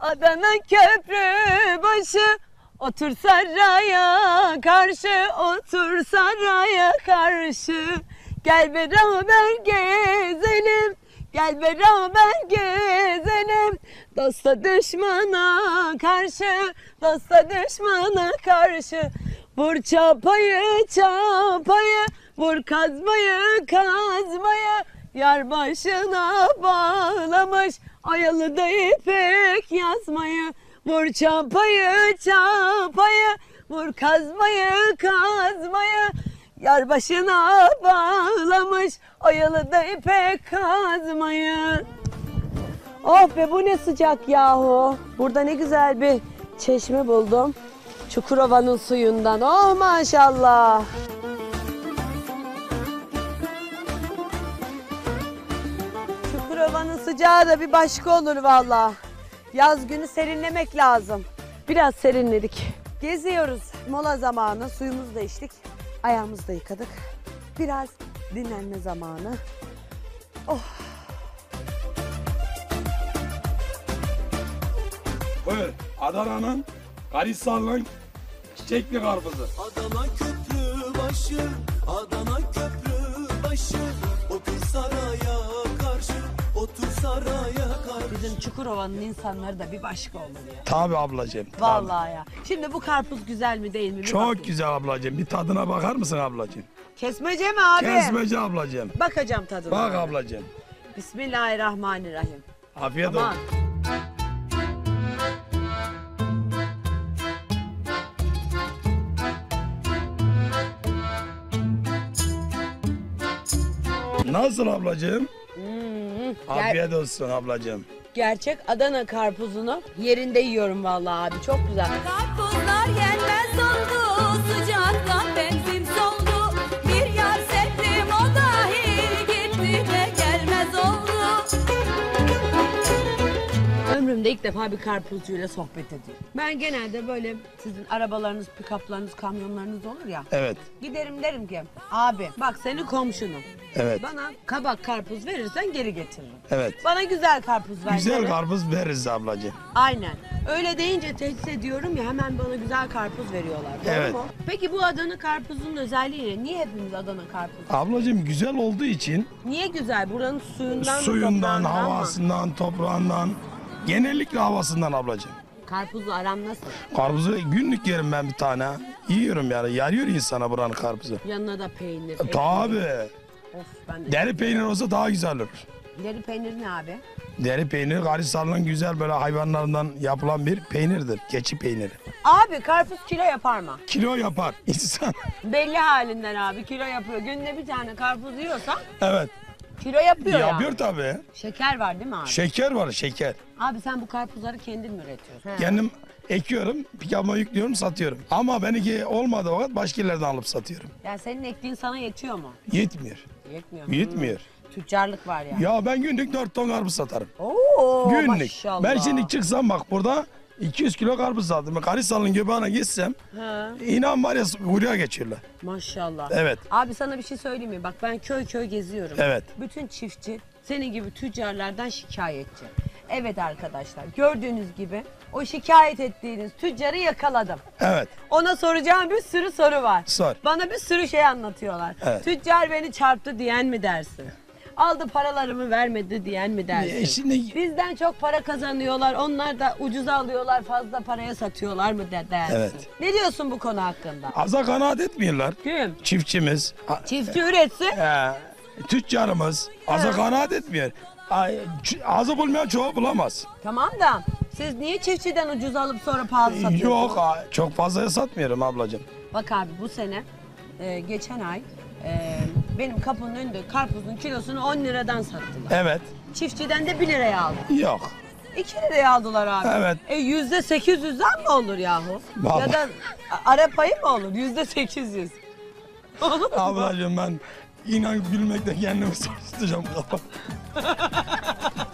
Adana köprü başı. Otur saraya karşı Otur saraya karşı. Gel beraber gezelim Gel beraber gezelim. Dosta düşmana karşı Dosta düşmana karşı. Vur çapayı çapayı Vur kazmayı kazmayı Yar başına bağlamış Ayalı da ipek yazmayı Vur çapayı çapayı Vur kazmayı kazmayı Yar başına bağlamış Oyalı da ipek kazmayı Oh be bu ne sıcak yahu. Burada ne güzel bir çeşme buldum. Çukurova'nın suyundan. Oh maşallah. Sıcağı da bir başka olur valla. Yaz günü serinlemek lazım. Biraz serinledik. Geziyoruz. Mola zamanı. Suyumuzu da içtik. Ayağımızı da yıkadık. Biraz dinlenme zamanı. Buyur. Adana'nın Karisal'ın çiçekli karpuzu. Adana köprü başı, Adana köprü başı Otur saraya Bizim Çukurova'nın insanları da bir başka olur ya. Tabi ablacığım. tabii. Vallahi ya. Şimdi bu karpuz güzel mi değil mi? Bir Çok bakayım. güzel ablacığım. Bir tadına bakar mısın ablacığım? Kesmece mi abi? Kesmece ablacığım. Bakacağım tadına. Bak ablacığım. Bismillahirrahmanirrahim. Afiyet Aman. olsun. Nasıl ablacığım? Ger- Afiyet olsun ablacığım. gerçek Adana karpuzunu yerinde yiyorum vallahi abi. Çok güzel. Karpuzlar yenmez Ömrümde ilk defa bir karpuzcuyla sohbet ediyorum. Ben genelde böyle sizin arabalarınız, pikaplarınız, kamyonlarınız olur ya. Evet. Giderim derim ki abi bak senin komşunum. Evet. Bana kabak karpuz verirsen geri getiririm. Evet. Bana güzel karpuz ver. Güzel derim. karpuz veririz ablacığım. Aynen. Öyle deyince tehdit ediyorum ya hemen bana güzel karpuz veriyorlar. Doğru Evet. mu? Peki bu Adana karpuzunun özelliği ne? Niye hepimiz Adana karpuz? Ablacığım güzel olduğu için Niye güzel? Buranın suyundan suyundan, toprağından mı? havasından, toprağından, genellikle havasından ablacığım. Karpuzla aran nasıl? Karpuzu günlük yerim ben bir tane. Yiyorum yani. Yarıyor insana buranın karpuzu. Yanına da peynir. ekmek. Tabi. Of ben de. Deri peynir olsa daha güzel olur. Deri peynir ne abi? Deri peynir Karisal'ın güzel böyle hayvanlarından yapılan bir peynirdir. Keçi peyniri. Abi karpuz kilo yapar mı? Kilo yapar insan. Belli halinden abi kilo yapıyor. Günde bir tane karpuz yiyorsan evet. Kilo yapıyor, Yapıyor yani. tabii. Şeker var değil mi abi? Şeker var şeker. abi sen bu karpuzları kendin mi üretiyorsun? He. Kendim ekiyorum, pikabıma yüklüyorum, satıyorum. Ama benimki olmadığı vakit başka yerlerden alıp satıyorum. Yani senin ektiğin sana yetiyor mu? Yetmiyor. Yetmiyor. mu? Yetmiyor. Tüccarlık var yani. Ya ben günlük 4 ton karpuz satarım. Oo, Günlük. maşallah. Ben şimdi çıksam bak burada 200 kilo karpuz sattım. Karisal'ın göbeğine gitsem Ha, inan var ya buraya geçiyorlar. maşallah. Evet. Abi sana bir şey söyleyeyim mi? Bak ben köy köy geziyorum. Evet. Bütün çiftçi senin gibi tüccarlardan şikayetçi. Evet arkadaşlar gördüğünüz gibi o şikayet ettiğiniz tüccarı yakaladım. Evet. Ona soracağım bir sürü soru var. Sor. Bana bir sürü şey anlatıyorlar. Evet. Tüccar beni çarptı diyen mi dersin? Aldı paralarımı vermedi diyen mi dersin? E, şimdi Bizden çok para kazanıyorlar. Onlar da ucuza alıyorlar, fazla paraya satıyorlar mı de dersin? Evet. Ne diyorsun bu konu hakkında? aza kanaat etmiyorlar. Kim? Çiftçimiz, a- Çiftçi üretsin. e, tüccarımız aza kanaat etmiyor. Ay, ç- Azı bulmayan çoğu bulamaz. Tamam da siz niye çiftçiden ucuz alıp sonra pahalı satıyorsunuz? Yok a- çok fazlaya satmıyorum ablacığım. Bak abi bu sene e, geçen ay e, benim kapının önünde karpuzun kilosunu 10 liradan sattılar. Evet. Çiftçiden de 1 liraya aldı. Yok. 2 liraya aldılar abi. Evet. E yüzde 800'den mi olur yahu? Vallahi. Ya da a- ara payı mı olur? Yüzde 800. Olur mu? Ablacığım ben inan gülmekten kendimi sarsıtacağım kafa.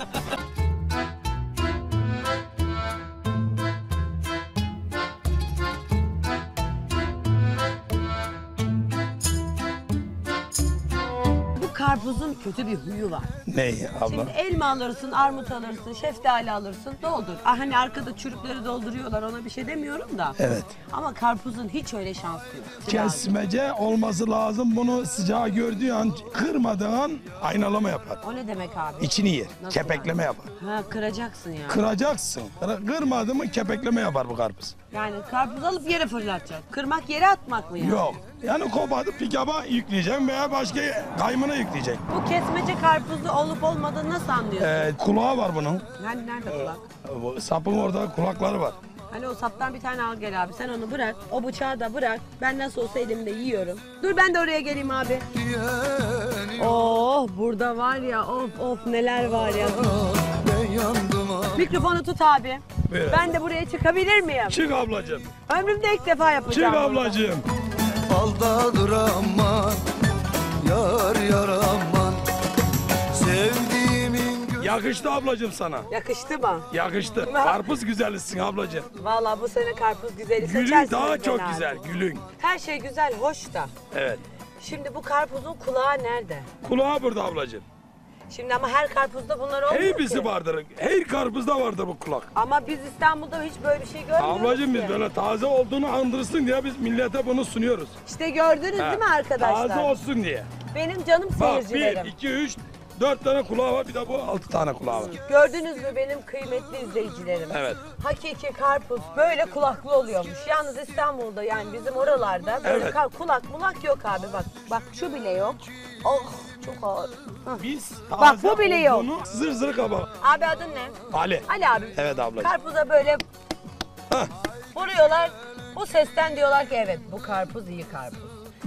karpuzun kötü bir huyu var. Ne abla? Şimdi elma alırsın, armut alırsın, şeftali alırsın, doldur. Ah, hani arkada çürükleri dolduruyorlar ona bir şey demiyorum da. Evet. Ama karpuzun hiç öyle şansı yok. Kesmece olması lazım. Bunu sıcağı gördüğü an, kırmadığı an aynalama yapar. O ne demek abi? İçini yer. Nasıl kepekleme yapar. Ha kıracaksın yani. Kıracaksın. Kır- Kırmadı mı kepekleme yapar bu karpuz. yani karpuz alıp yere fırlatacaksın. Kırmak yere atmak mı yani? Yok. Yani kopardı pikaba yükleyeceğim veya başka kaymına yükleyecek. Bu kesmece karpuzlu olup olmadığını nasıl anlıyorsun? Ee, kulağı var bunun. Hani nerede kulak? Bu Sapın orada kulakları var. Hani o saptan bir tane al gel abi. Sen onu bırak. O bıçağı da bırak. Ben nasıl olsa elimde yiyorum. Dur ben de oraya geleyim abi. Oh burada var ya of of neler var ya. Mikrofonu tut abi. Buyur. Ben de buraya çıkabilir miyim? Çık ablacığım. Ömrümde ilk defa yapacağım. Çık bunu. Ablacığım. Aldadır aman Yar yar aman Sevdiğimin gö- Yakıştı ablacığım sana. Yakıştı mı? Yakıştı. Karpuz güzellisin ablacığım. Vallahi bu sene karpuz güzeli Gülün seçersiniz daha çok abi. güzel. Gülün. Her şey güzel, hoş da. Evet. Şimdi bu karpuzun kulağı nerede? Kulağı burada ablacığım. Şimdi ama her karpuzda bunlar olmuyor Hepsi ki. vardır. Her karpuzda vardır bu kulak. Ama biz İstanbul'da hiç böyle bir şey görmüyoruz Ablacığım ki. biz böyle taze olduğunu andırsın diye biz millete bunu sunuyoruz. İşte gördünüz Ha, değil mi arkadaşlar? Taze olsun diye. Benim canım Bak bir, seyircilerim. iki, üç, dört tane kulağı var bir de bu altı tane kulağı var. Gördünüz mü benim kıymetli izleyicilerim? Evet. Hakiki karpuz böyle kulaklı oluyormuş. Yalnız İstanbul'da yani bizim oralarda böyle Evet. kulak mulak yok abi bak. Bak şu bile yok. Oh çok ağır. Biz Bak, taze bu bile yok. olduğunu Zır zır kaba. Abi adın ne? Ali. Ali abi. Evet ablacığım. Karpuza böyle Hah, vuruyorlar. Bu sesten diyorlar ki evet bu karpuz iyi karpuz.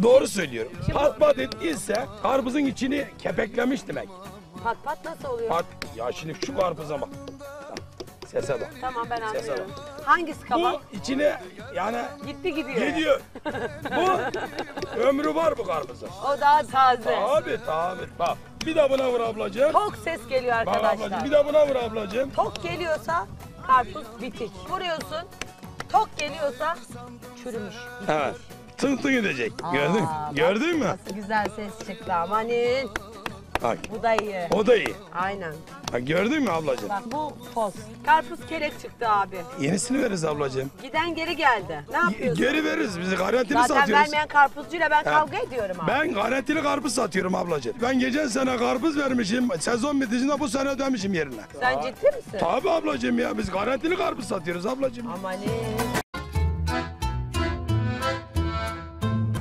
doğru söylüyorum. Pat pat ettiyse karpuzun içini kepeklemiş demek. Pat pat nasıl oluyor? Pat. Ya şimdi şu karpuza bak. Sese bak. Tamam ben Sese anlıyorum. Hangisi kabak? Bu içine yani Gitti gidiyor. gidiyor. bu ömrü var bu karpuzun. O daha taze. Abi tabi. Bak bir de buna vur ablacığım. Tok ses geliyor Bak ablacığım arkadaşlar. bir de buna vur ablacığım. Tok geliyorsa karpuz bitik. Vuruyorsun. Tok geliyorsa çürümüş. Evet. Tın tın edecek. Gördün mü? Aa, bak Gördün mü? Nasıl güzel ses çıktı amanin. Bak. Bu da iyi. O da iyi. Aynen. Bak gördün mü ablacığım? Bak bu poz. Karpuz kelek çıktı abi. Yenisini veririz ablacığım. Giden geri geldi. Ne yapıyorsun? Geri veririz. Biz garantili Zaten satıyoruz. vermeyen karpuzcuyla ben kavga ediyorum abi. Ben garantili karpuz satıyorum ablacığım. Ben geçen sene karpuz vermişim. Sezon biticinde bu sene ödemişim yerine. Sen ciddi misin? Tabii ablacığım ya. Biz garantili karpuz satıyoruz ablacığım. Amanin.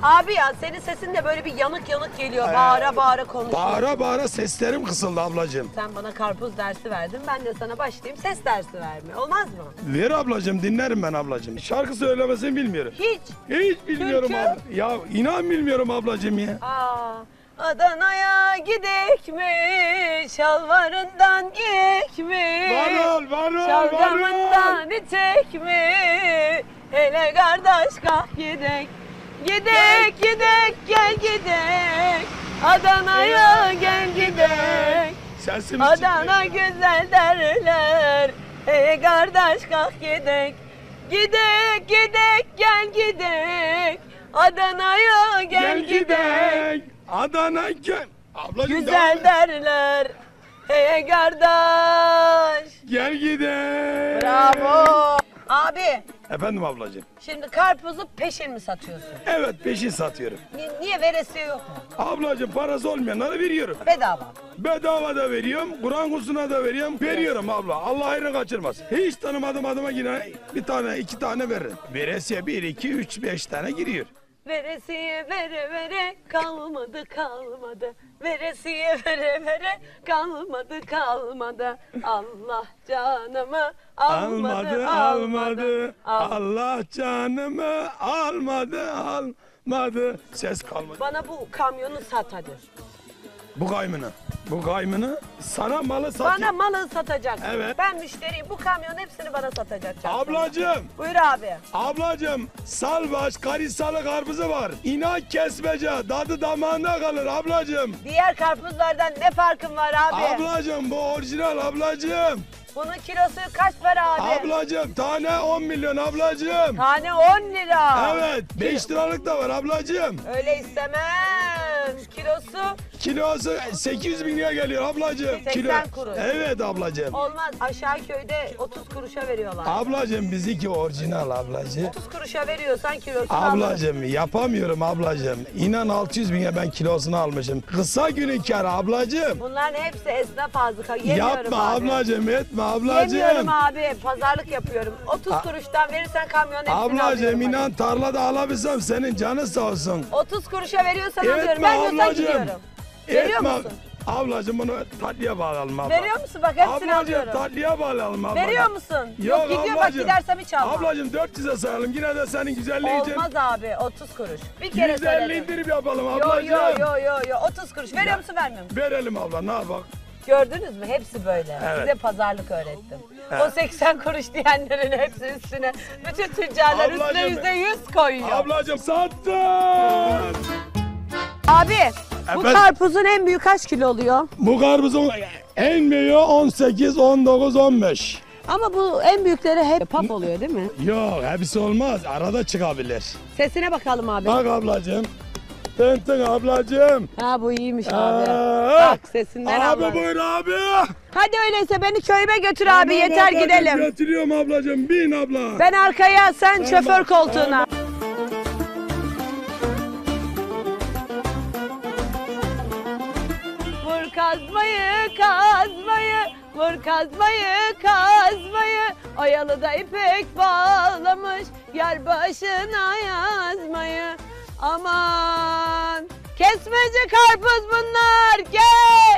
Abi ya senin sesin de böyle bir yanık yanık geliyor. Bağıra bağıra konuşuyor. Bağıra bağıra seslerim kısıldı ablacığım. Sen bana karpuz dersi verdin. Ben de sana başlayayım ses dersi verme. Olmaz mı? Ver ablacığım dinlerim ben ablacığım. Şarkı söylemesini bilmiyorum. Hiç. Hiç bilmiyorum Türkü? abla. Ya inan bilmiyorum ablacığım ya. Aa, Adana'ya gidek mi? Şalvarından giyek mi? Varol, varol, Şalgamından içek mi? Hele kardeş kalk gidek. Gidek gidek gel gidek. Adana'ya gel gidek. Adana güzel derler. Hey kardeş kalk gidek. Gidek gidek gel gidek. Adana'ya gel, Gel gidek. Adana gel. Ablacığım Güzel derler. Hey kardeş. Gel gidek. Bravo. Abi Efendim ablacığım. şimdi karpuzu peşin mi satıyorsun? Evet peşin satıyorum. Ni- niye veresiye yok mu? Ablacığım parası olmayanlara veriyorum. Bedava. Bedava da veriyorum, Kur'an kursuna da veriyorum. Veriyorum abla. Allah hayrını kaçırmaz. Hiç tanımadığım adıma yine bir tane, iki tane veririm. Veresiye bir, iki, üç, beş tane giriyor. Veresiye vere vere kalmadı kalmadı. Veresiye vere vere kalmadı kalmadı. Allah canımı almadı Almadı, almadı. Al- Allah canımı almadı, almadı. Ses kalmadı. Bana bu kamyonu sat hadi. Bu kaymını. Bu kaymını sana malı Bana satayım. malı satacaksın. Evet. Ben müşteriyim. Bu kamyonun hepsini bana satacaksın. Ablacığım, Buyur abi. ablacığım salbaş karisalı karpuzu var. İnak kesmece, tadı damağında kalır ablacığım. Diğer karpuzlardan ne farkın var abi? Ablacığım bu orijinal ablacığım. Bunun kilosu kaç para abi? Ablacığım tane 10 milyon ablacığım. Tane 10 lira. Evet 5 liralık da var ablacığım. Öyle istemem. Kilosu kilosu 800 bin lira geliyor ablacığım. 80 kuruş. Evet ablacığım. Olmaz aşağı köyde 30 kuruşa veriyorlar. Ablacığım bizimki orijinal ablacığım. 30 kuruşa veriyorsan kilosunu alırım. Ablacığım yapamıyorum ablacığım. İnan 600 bine ben kilosunu almışım. Kısa günün kârı ablacığım. Bunların hepsi esnaf ağzı. Yemiyorum Yapma abi. ablacığım etme Yemiyorum ablacığım. abi. Pazarlık yapıyorum. 30 kuruştan verirsen kamyon hepsini Ablacığım alıyorum. inan tarlada alabilsem senin canın sağ olsun. 30 kuruşa veriyorsan alıyorum. Etme Ben ablacığım. gidiyorum. Veriyor Etme. musun? Ablacığım bunu tatlıya bağlayalım abla. Veriyor musun? Bak hepsini Ablacığım alıyorum. tatlıya bağlayalım abla. Veriyor musun? Yok, gidiyor bak ablacığım. gidersem hiç almam. Ablacığım 400'e sayalım yine de senin güzelliğin için. Olmaz abi 30 kuruş. Bir kere 150 söyledim. indirim yapalım Yo ablacığım. yo yo yo yo 30 kuruş. Veriyor musun vermiyor musun? Verelim abla ne yapalım. Gördünüz mü? Hepsi böyle. Evet. Size pazarlık öğrettim. O 80 kuruş diyenlerin hepsi üstüne. Bütün tüccarlar üstüne Ablacığım, yüzde yüz koyuyor. Ablacığım sattın. Abi bu Efendim? karpuzun en büyük kaç kilo oluyor? Bu karpuzun en büyüğü 18, 19, 15. Ama bu en büyükleri hep pap oluyor değil mi? Yok hepsi olmaz. Arada çıkabilir. Sesine bakalım abi. Bak ablacığım. Tın tın ablacığım. Ha bu iyiymiş abi. Aa, Bak sesinden Abi anladım. buyur abi. Hadi öyleyse beni köyüme götür abi yeter ablacığım, gidelim. Götürüyorum ablacığım. Bin abla. Ben arkaya sen şoför koltuğuna. Kazmayı kazmayı Vur kazmayı kazmayı. Oyalı da ipek bağlamış Yar başına yazmayı. Aman Kesmece karpuz bunlar gel